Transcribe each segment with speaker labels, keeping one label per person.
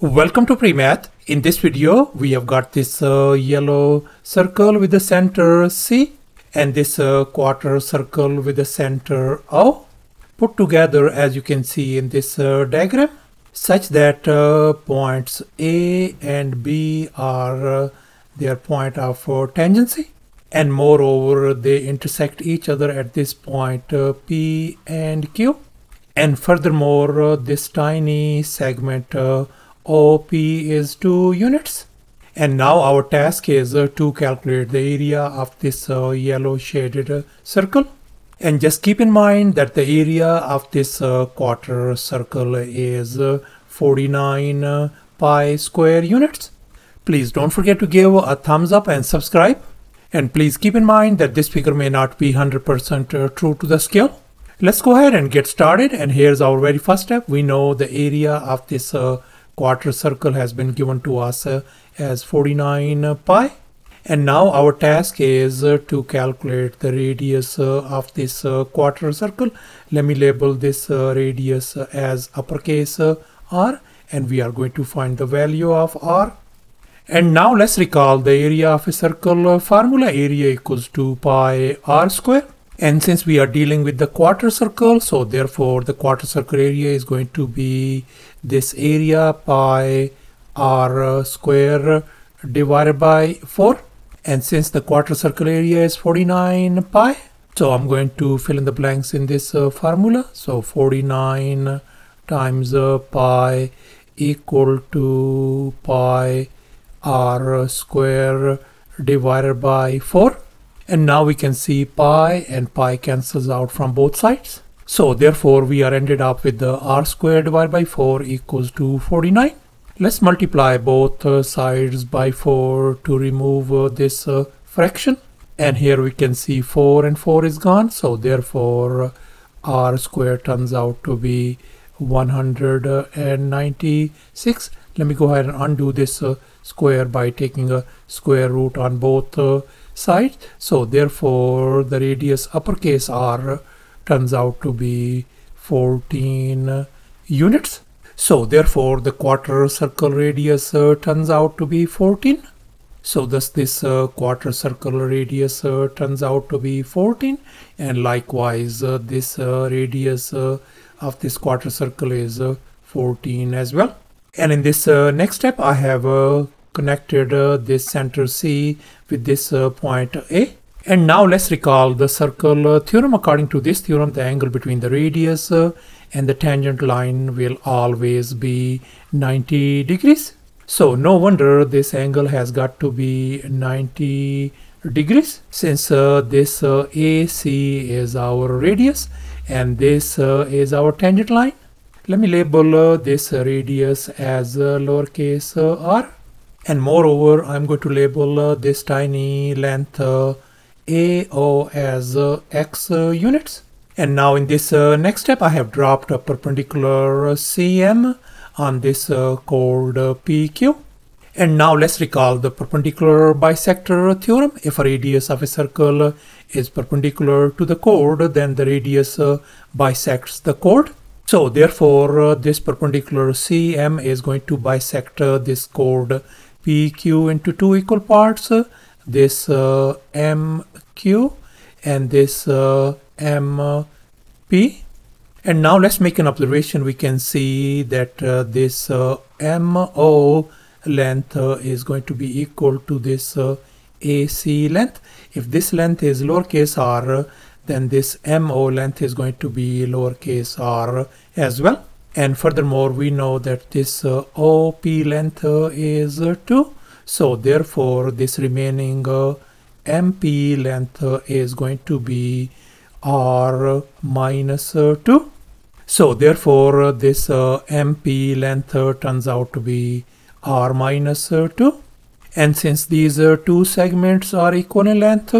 Speaker 1: Welcome to PreMath. In this video, we have got this uh, yellow circle with the center C and this uh, quarter circle with the center O. Put together as you can see in this uh, diagram such that uh, points A and B are uh, their point of uh, tangency. And moreover they intersect each other at this point P and Q. And furthermore this tiny segment OP is 2 units. And now our task is uh, to calculate the area of this uh, yellow shaded uh, circle. And just keep in mind that the area of this quarter circle is uh, 49 uh, pi square units. Please don't forget to give a thumbs up and subscribe. And please keep in mind that this figure may not be 100% uh, true to the scale. Let's go ahead and get started. And here's our very first step. We know the area of this uh, quarter circle has been given to us uh, as 49 pi. And now our task is uh, to calculate the radius uh, of this uh, quarter circle. Let me label this uh, radius uh, as uppercase uh, r and we are going to find the value of r. And now let's recall the area of a circle uh, formula area equals to pi r square and since we are dealing with the quarter circle so therefore the quarter circle area is going to be this area pi r square divided by 4 and since the quarter circle area is 49 pi so I'm going to fill in the blanks in this uh, formula. So 49 times uh, pi equal to pi r square divided by 4 and now we can see pi and pi cancels out from both sides. So therefore we are ended up with the r square divided by 4 equals to 49 let's multiply both uh, sides by 4 to remove uh, this uh, fraction. And here we can see 4 and 4 is gone. So therefore r square turns out to be 196 let me go ahead and undo this uh, square by taking a square root on both uh, sides so therefore the radius uppercase r turns out to be 14 units. So therefore the quarter circle radius uh, turns out to be 14 so thus this uh, quarter circle radius uh, turns out to be 14 and likewise uh, this uh, radius uh, of this quarter circle is 14 as well. And in this next step I have connected this center C with this point A and now let's recall the circle uh, theorem. According to this theorem, the angle between the radius uh, and the tangent line will always be 90 degrees. So no wonder this angle has got to be 90 degrees since uh, this uh, AC is our radius and this uh, is our tangent line. Let me label uh, this radius as lowercase r and moreover I'm going to label this tiny length AO as uh, X uh, units. And now in this uh, next step, I have dropped a perpendicular CM on this chord PQ. And now let's recall the perpendicular bisector theorem. If a radius of a circle is perpendicular to the chord, then the radius bisects the chord. So therefore, uh, this perpendicular CM is going to bisect uh, this chord PQ into two equal parts. Uh, this M q and this uh, mp and now let's make an observation. We can see that uh, this uh, mo length uh, is going to be equal to this uh, ac length. If this length is lowercase r then this mo length is going to be lowercase r as well and furthermore we know that this uh, op length uh, is uh, 2 so therefore this remaining uh, MP length is going to be R minus 2. So therefore this uh, MP length turns out to be R minus 2. And since these uh, two segments are equal in length,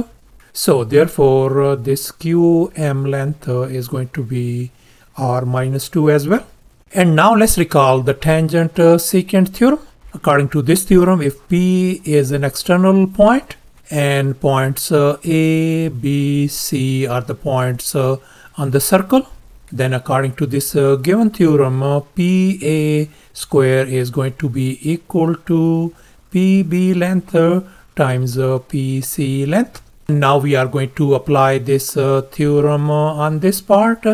Speaker 1: so therefore uh, this QM length is going to be R minus 2 as well. And now let's recall the tangent secant theorem. According to this theorem, if P is an external point, and points uh, A, B, C are the points uh, on the circle then according to this uh, given theorem uh, PA square is going to be equal to PB length uh, times uh, PC length. Now we are going to apply this uh, theorem uh, on this part.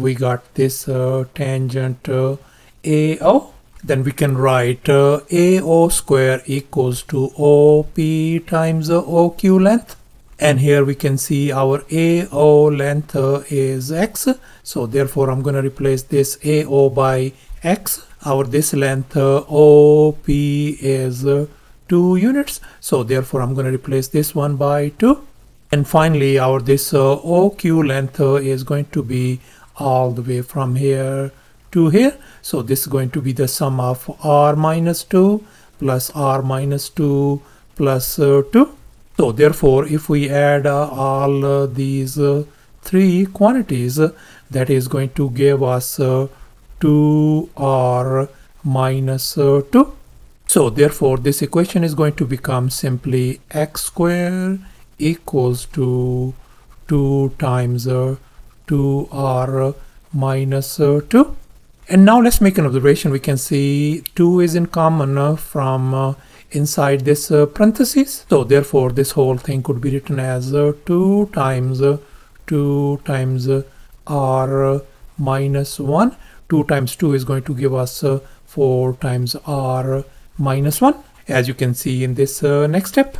Speaker 1: We got this tangent AO. Then we can write AO square equals to OP times OQ length. And here we can see our AO length uh, is X. So therefore I'm going to replace this AO by X. Our this length uh, OP is uh, 2 units. So therefore I'm going to replace this one by 2 and finally our this uh, OQ length uh, is going to be all the way from here to here so this is going to be the sum of R minus 2 plus R minus 2 plus, uh, 2 so therefore, if we add uh, all uh, these uh, three quantities, that is going to give us 2r minus 2. So therefore, this equation is going to become simply x square equals to 2 times 2r minus 2. And now let's make an observation. We can see 2 is in common from inside this uh, parenthesis. So therefore this whole thing could be written as uh, 2 times uh, 2 times uh, r minus 1. 2 times 2 is going to give us uh, 4 times r minus 1 as you can see in this uh, next step.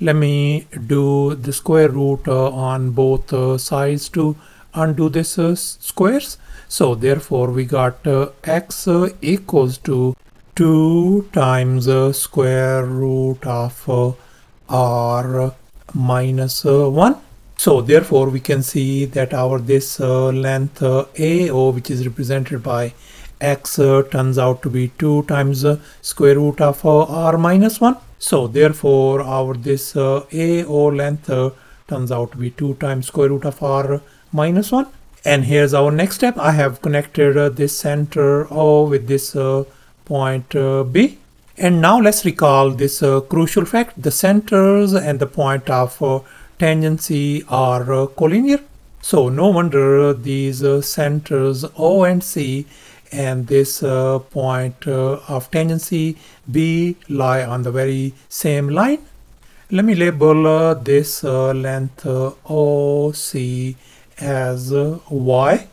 Speaker 1: Let me do the square root on both sides to undo this squares. So therefore we got x equals to 2 times the square root of uh, r minus uh, 1 so therefore we can see that our this uh, length uh, AO which is represented by x uh, turns out to be 2 times the square root of uh, r minus 1 so therefore our this AO length turns out to be 2 times square root of r minus 1 and here's our next step I have connected this center O with this point uh, B. And now let's recall this uh, crucial fact. The centers and the point of uh, tangency are collinear. So no wonder these centers O and C and this uh, point uh, of tangency B lie on the very same line. Let me label uh, this length OC as Y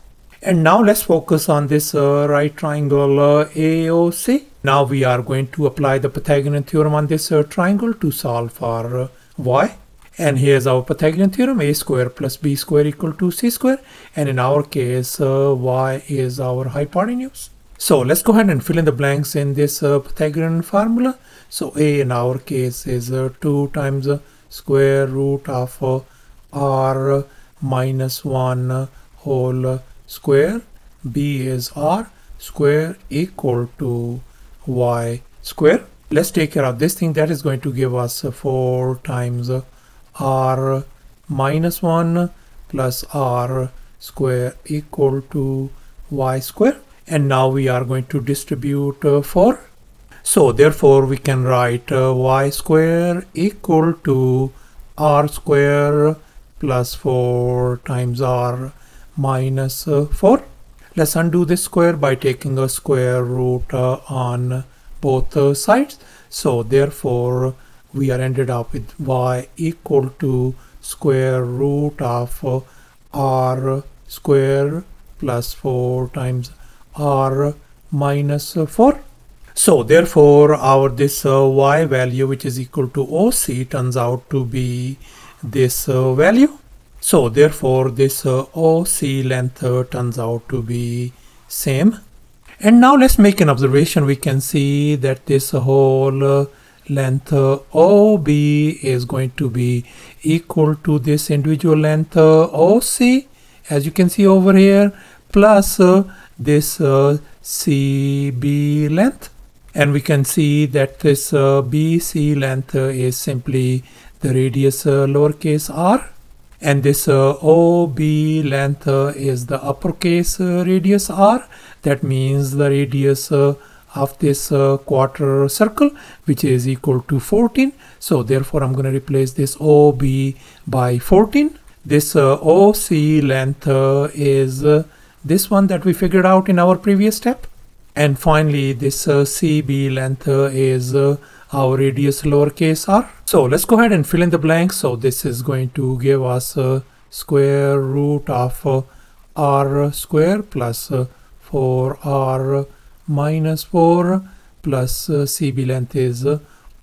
Speaker 1: and now let's focus on this uh, right triangle uh, AOC. Now we are going to apply the Pythagorean theorem on this uh, triangle to solve for uh, y. And here's our Pythagorean theorem, a square plus b square equal to c square. And in our case, uh, y is our hypotenuse. So let's go ahead and fill in the blanks in this uh, Pythagorean formula. So a in our case is 2 times square root of r minus 1 whole square b is r square equal to y square. Let's take care of this thing. That is going to give us 4 times r minus 1 plus r square equal to y square. And now we are going to distribute uh, 4 so therefore we can write y square equal to r square plus 4 times r uh, 4. Let's undo this square by taking a square root uh, on both uh, sides. So therefore we are ended up with y equal to square root of r square plus 4 times r minus 4. So therefore our this uh, y value which is equal to OC turns out to be this uh, value. So therefore this uh, OC length uh, turns out to be same. And now let's make an observation. We can see that this whole length OB is going to be equal to this individual length OC as you can see over here plus this CB length and we can see that this BC length is simply the radius lowercase r and this uh, OB length uh, is the uppercase uh, radius R. That means the radius uh, of this uh, quarter circle which is equal to 14 so therefore I'm going to replace this OB by 14 this uh, OC length is this one that we figured out in our previous step. And finally, this uh, CB length uh, is uh, our radius lowercase r. So let's go ahead and fill in the blanks. So this is going to give us a square root of uh, r square plus 4r uh, minus 4 plus uh, CB length is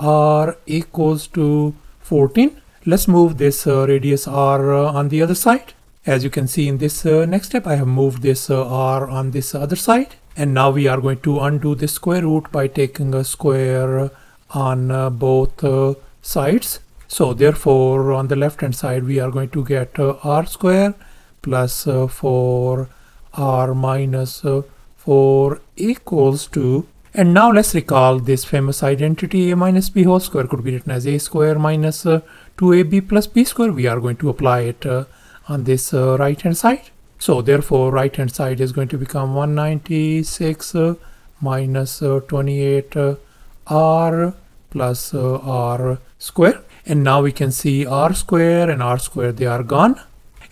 Speaker 1: r equals to 14. Let's move this radius r on the other side. As you can see in this next step, I have moved this r on this other side and now we are going to undo the square root by taking a square on uh, both uh, sides. So therefore on the left hand side we are going to get uh, r square plus 4 r minus 4 equals to and now let's recall this famous identity a minus b whole square could be written as a square minus 2ab plus b square. We are going to apply it on this right hand side. So therefore right hand side is going to become 196 uh, minus, uh, 28 uh, r plus uh, r square. And now we can see r square and r square they are gone.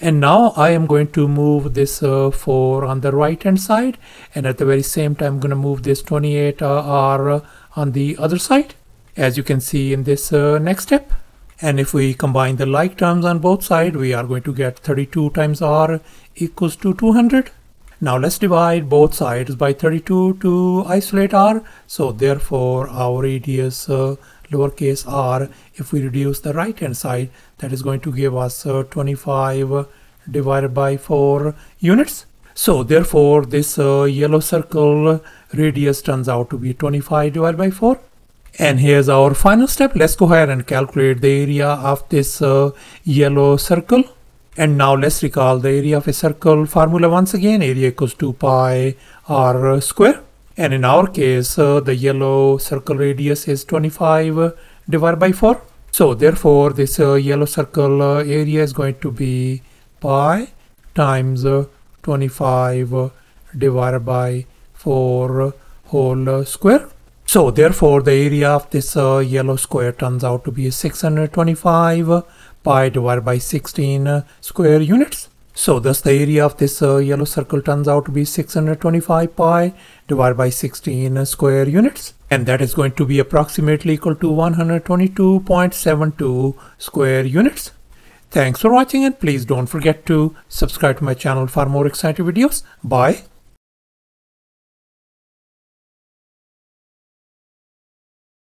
Speaker 1: And now I am going to move this uh, 4 on the right hand side. And at the very same time I'm going to move this 28 uh, r on the other side as you can see in this next step. And if we combine the like terms on both sides, we are going to get 32 times r equals to 200. Now let's divide both sides by 32 to isolate r. So therefore our radius uh, lowercase r, if we reduce the right hand side, that is going to give us uh, 25 divided by 4 units. So therefore this uh, yellow circle radius turns out to be 25 divided by 4. And here's our final step. Let's go ahead and calculate the area of this uh, yellow circle. And now let's recall the area of a circle formula once again. Area equals 2 pi r square. And in our case, uh, the yellow circle radius is 25 divided by 4. So therefore, this uh, yellow circle uh, area is going to be pi times uh, 25 divided by 4 whole square. So therefore the area of this uh, yellow square turns out to be 625 pi divided by 16 uh, square units. So thus the area of this uh, yellow circle turns out to be 625 pi divided by 16 uh, square units. And that is going to be approximately equal to 122.72 square units. Thanks for watching and please don't forget to subscribe to my channel for more exciting videos. Bye.